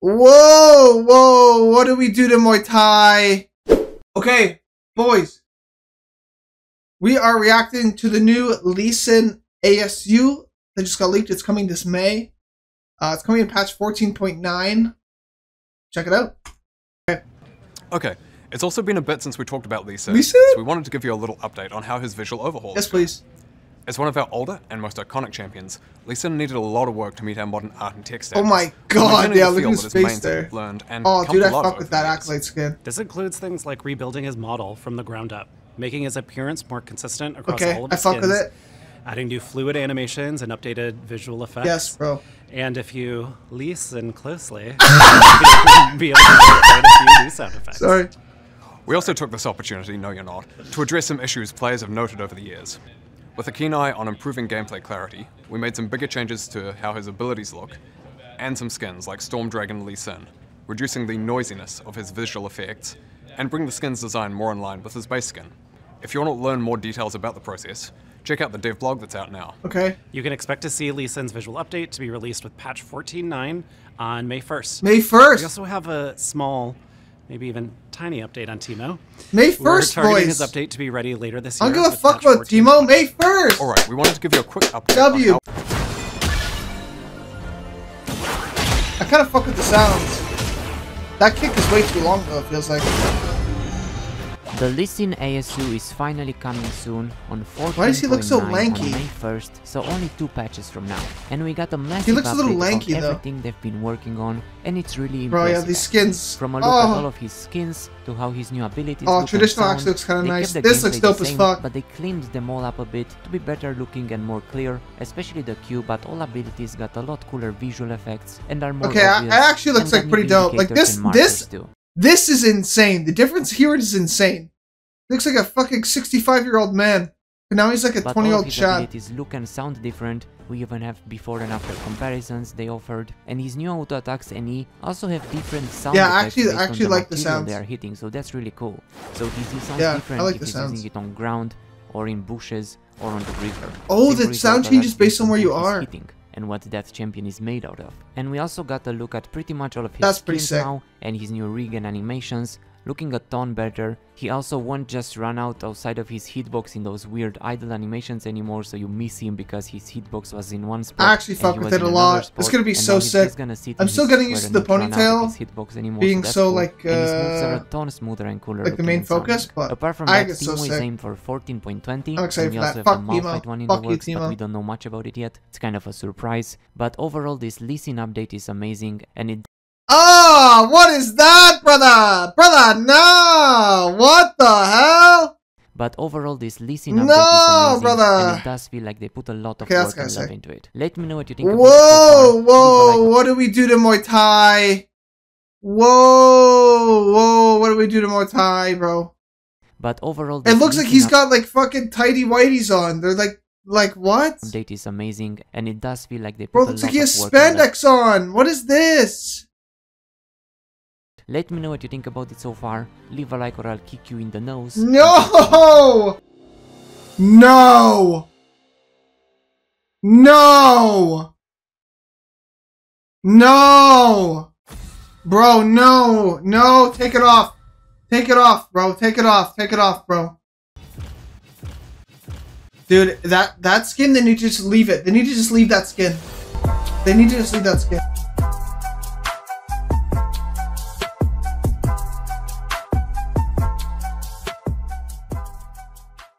Whoa, whoa, what do we do to Muay Thai? Okay, boys. We are reacting to the new Lee Sin ASU that just got leaked. It's coming this May. Uh, it's coming in patch 14.9. Check it out. Okay. Okay, it's also been a bit since we talked about Lee Sin, Lee Sin? so we wanted to give you a little update on how his visual overhaul Yes, please. As one of our older and most iconic champions, Lee Sin needed a lot of work to meet our modern art and tech standards. Oh my god, yeah, look at his face there. Learned and Oh, dude, I fuck with that years. accolade skin. This includes things like rebuilding his model from the ground up, making his appearance more consistent across Okay, all of his I his fuck with skins, it. adding new fluid animations and updated visual effects. Yes, bro. And if you listen closely, you'll be able to hear quite a few new sound effects. Sorry. We also took this opportunity, no you're not, to address some issues players have noted over the years. With a keen eye on improving gameplay clarity, we made some bigger changes to how his abilities look, and some skins like Storm Dragon Lee Sin, reducing the noisiness of his visual effects, and bring the skin's design more in line with his base skin. If you want to learn more details about the process, check out the dev blog that's out now. Okay. You can expect to see Lee Sin's visual update to be released with patch 14.9 on May 1st. May 1st! We also have a small, maybe even tiny update on Teemo. May 1st, We're 1st, targeting boys. his update to be ready later this I year. don't give a fuck about 14. Teemo. May 1st. Alright, we wanted to give you a quick update. W. On I kind of fuck with the sounds. That kick is way too long though, it feels like. The Lee Sin ASU is finally coming soon on 14.9 Why does he look so on lanky? May 1st, so only two patches from now. And we got a massive He looks a little lanky, of though. everything they've been working on, and it's really Bro, impressive. yeah, these skins. From a look at oh. all Oh, of his skins to how his new abilities Oh, look traditional sound, actually looks kinda nice. This looks dope the as fuck. But they cleaned them all up a bit to be better looking and more clear, especially the Q, but all abilities got a lot cooler visual effects and are more Okay, I- obvious, I actually looks like pretty dope. Like, this- this- too. This is insane. The difference here is insane. Looks like a fucking 65 year old man. But now he's like a But 20 year old his child. abilities look and sound different. We even have before and after comparisons they offered, and his new auto attacks and E also have different sound Yeah, I actually- I actually like the sounds. they are hitting. So that's really cool. So his E sounds Yeah, I different like if the he's sounds. using it on ground or in bushes or on the river. Oh, the sound changes based on where you are. Hitting and what that champion is made out of. And we also got a look at pretty much all of his That's skins now and his new rig and animations, looking a ton better. He also won't just run out outside of his hitbox in those weird idle animations anymore, so you miss him because his hitbox was in one spot. I actually fuck with it a lot. It's spot, gonna be so sick. just gonna sit I'm still getting used to the not run out of ponytail hitbox anymore, being that's so, cool. like, moves are uh, a ton smoother and cooler like the main focus, but Apart from I that, get so Teemo is aimed for 14.20, I'm excited for also that. Fuck Teemo. one in Fuck the you, works, but we don't know much about it yet. It's kind of a surprise. But overall, this Lee Sin update is amazing, and it Ah, what is that, brother? Brother, no! What the hell? But overall, this Lee Sin update No, is amazing, brother. and it does feel like they put a lot of Okay, work and love into it. Let me know what you think about it so Whoa, far. Leave a whoa, like what do we do to Muay Thai? Whoa, whoa, what do we do to Muay Thai, bro? But overall, It looks like he's got like fucking tidy whiteys on. They're like, like what? update is amazing, and it does feel like they put Bro, a looks lot like he has work and love. spandex on. What is this? Let me know what you think about it so far. Leave a like or I'll kick you in the nose. No! No! No! No! Bro, no! No! Take it off! Take it off, bro. Take it off. Take it off, bro. Dude, that that skin, they need to just leave it. They need to just leave that skin. They need to just leave that skin.